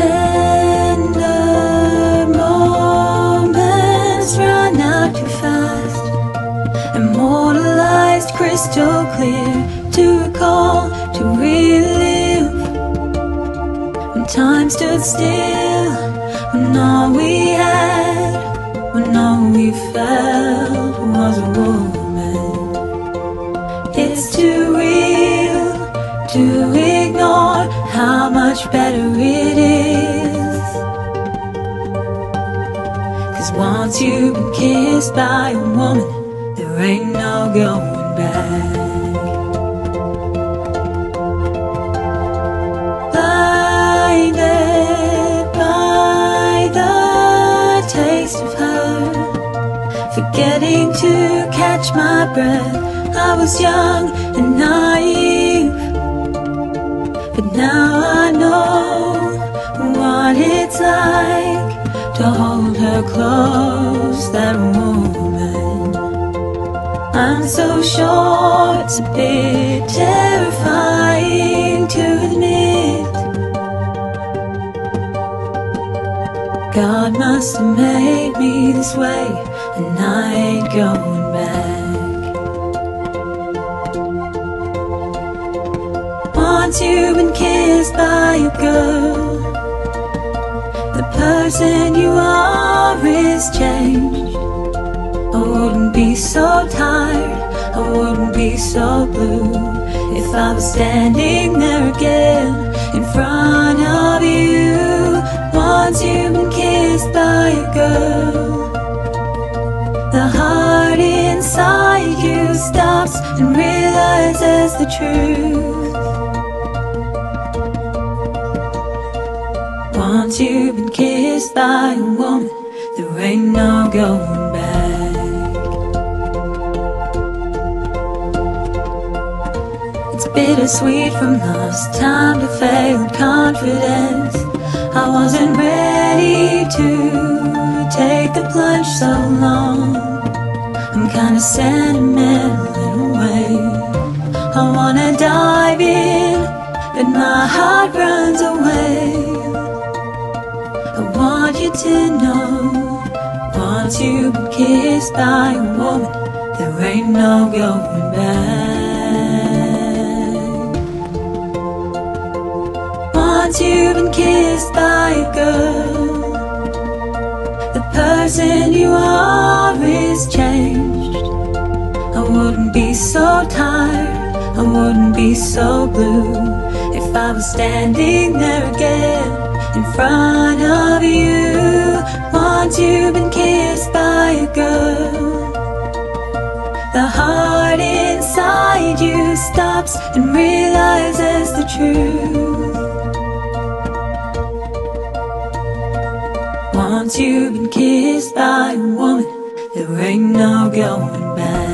tender moments run out too fast. Immortalized crystal clear to recall, to relive. When time stood still, when all we had, when all we felt was a woman. It's too real to ignore how much better. Cause once you've been kissed by a woman, there ain't no going back. Blinded by the taste of her, forgetting to catch my breath. I was young and naive, but now I know what it's like to hold her close, that woman. I'm so sure it's a bit terrifying to admit. God must have made me this way, and I ain't going back. Once you've been kissed by a girl, person you are is changed. I wouldn't be so tired, I wouldn't be so blue if I was standing there again in front of you. Once you've been kissed by a girl, the heart inside you stops and realizes the truth. Once you've been kissed by a woman, there ain't no going back. It's bittersweet from lost time to failed confidence. I wasn't ready to take the plunge so long. I'm kinda sentimental in a way. I wanna dive in, but my heart runs away. Want you to know. Once been kissed by a woman. There ain't no going back. Once you've been kissed by a girl. The person you are is changed. I wouldn't be so tired. I wouldn't be so blue If I was standing there again in front of you. Once you've been kissed by a girl, the heart inside you stops and realizes the truth. Once you've been kissed by a woman, there ain't no going back.